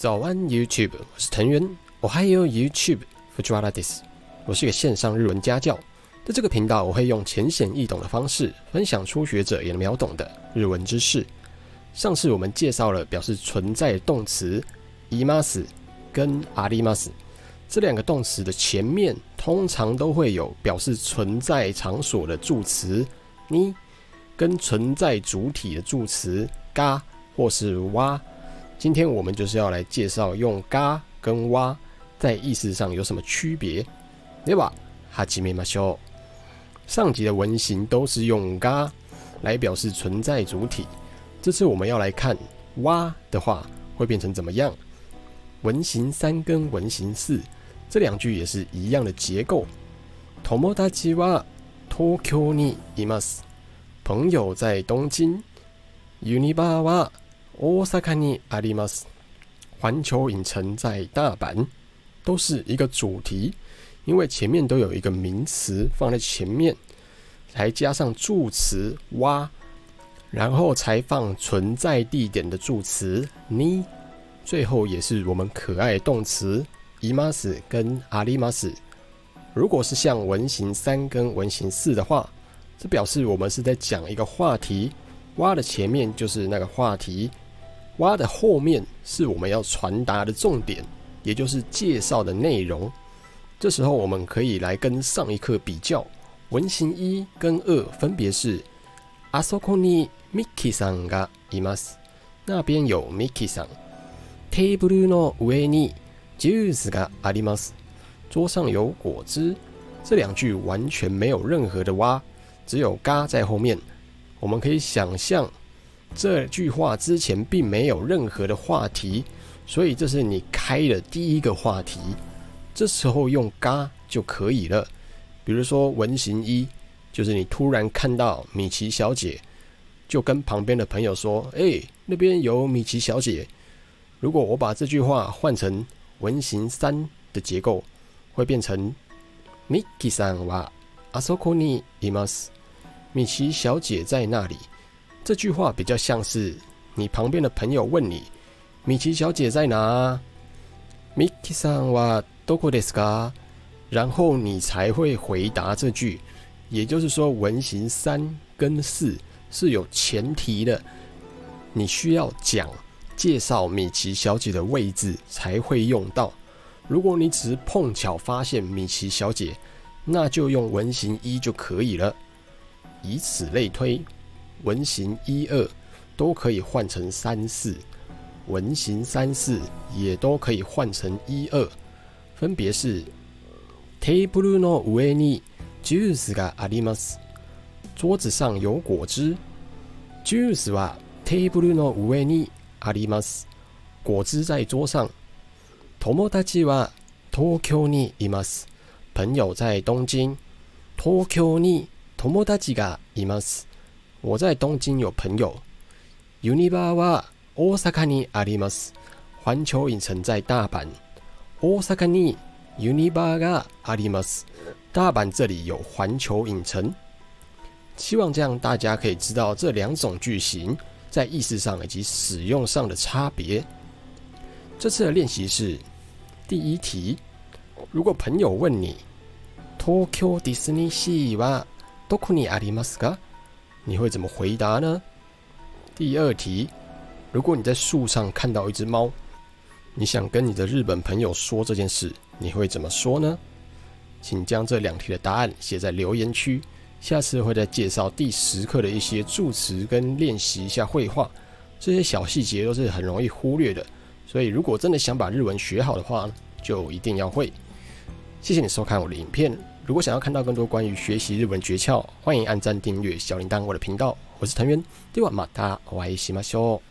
早安 YouTube，我是藤原。我还有 YouTube Fujiwara des，我是一个线上日文家教。在这个频道，我会用浅显易懂的方式分享初学者也能秒懂的日文知识。上次我们介绍了表示存在的动词います跟あります这两个动词的前面通常都会有表示存在场所的助词に跟存在主体的助词が或是哇。 今天我们就是要来介绍用が跟哇在意思上有什么区别。对吧？哈基米马修。上集的文型都是用が来表示存在主体，这次我们要来看哇的话会变成怎么样。文型三跟文型四这两句也是一样的结构。友達は東京にいます。朋友在东京。ユニバは 大阪にあります。环球影城在大阪，都是一个主题，因为前面都有一个名词放在前面，才加上助词哇，然后才放存在地点的助词你，最后也是我们可爱动词います跟あります。如果是像文型三跟文型四的话，这表示我们是在讲一个话题，哇的前面就是那个话题。 蛙的后面是我们要传达的重点，也就是介绍的内容。这时候我们可以来跟上一课比较，文型一跟二分别是あそこにミキさんがいます。那边有ミキさん。テーブルの上にジュースがあります。桌上有果汁。这两句完全没有任何的蛙，只有嘎在后面。我们可以想象。 这句话之前并没有任何的话题，所以这是你开的第一个话题。这时候用“嘎”就可以了。比如说文型一，就是你突然看到米奇小姐，就跟旁边的朋友说：“哎，那边有米奇小姐。”如果我把这句话换成文型三的结构，会变成“米奇さんはあそこにいます”。米奇小姐在那里。 这句话比较像是你旁边的朋友问你：“米奇小姐在哪？”米奇さんはどこですか？然后你才会回答这句。也就是说，文型三跟四是有前提的，你需要讲介绍米奇小姐的位置才会用到。如果你只是碰巧发现米奇小姐，那就用文型一就可以了。以此类推。 文型一二都可以换成三四，文型三四也都可以换成一二，分别是 table no u にジュースがあります。桌子上有果汁。ジュースはテーブルの上にあります。果汁在桌上。友達は東京にいます。朋友在东京。東京に友達がいます。 我在东京有朋友。Univa は大阪にあります。环球影城在大阪。大阪に Univa があります。大阪这里有环球影城。希望这样大家可以知道这两种句型在意思上以及使用上的差别。这次的练习是第一题：如果朋友问你東京ディズニーシーはどこにありますか？ 你会怎么回答呢？第二题，如果你在树上看到一只猫，你想跟你的日本朋友说这件事，你会怎么说呢？请将这两题的答案写在留言区，下次会再介绍第十课的一些助词跟练习一下绘画，这些小细节都是很容易忽略的，所以如果真的想把日文学好的话，就一定要会。谢谢你收看我的影片。如果想要看到更多关于学习日文诀窍，欢迎按赞订阅小铃铛我的频道。我是藤原，ではまたお会いしましょう。